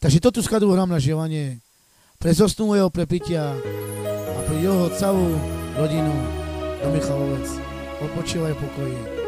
Takže toto skladbu hrám na želanie pre zosnulého, pre pitia a pre jeho celú rodinu do Michalovec. Odpočívaj pokoji.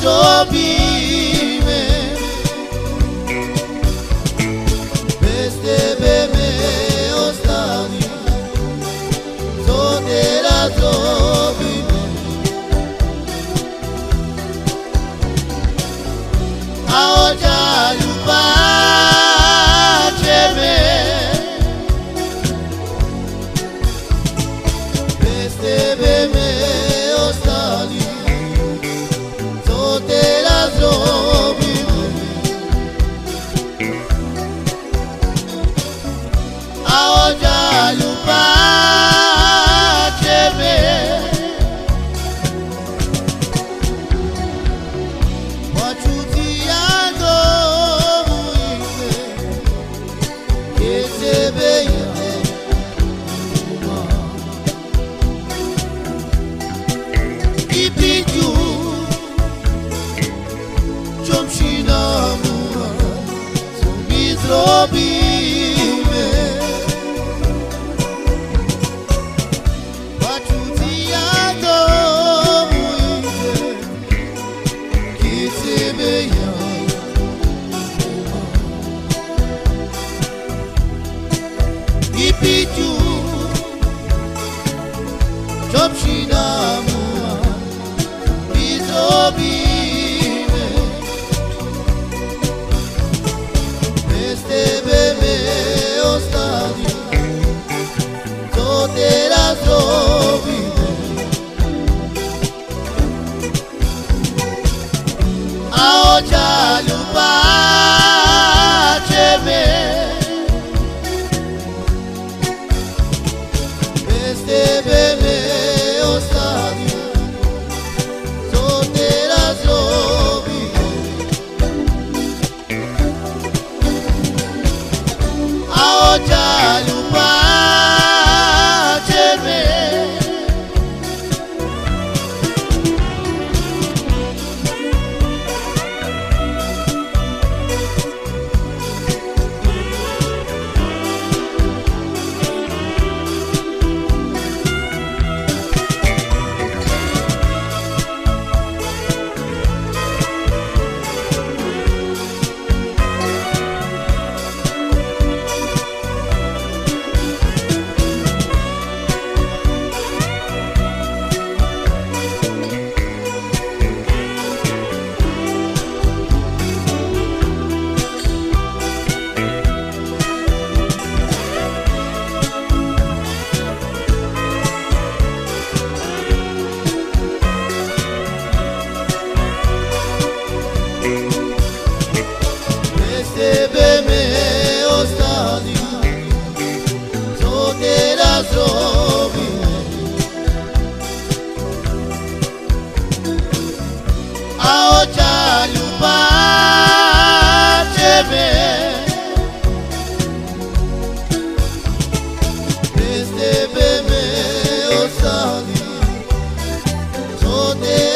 Cristo vive. Desde bebé ostatni, co teraz robimy. A odziaru Pan. Ciąpsina mura, co mi zrobimy. Paczuci ja domu kiedy I piciu, ciąpsina mura calho bateme Este bebe ostadio Soteras lobi Ao calho te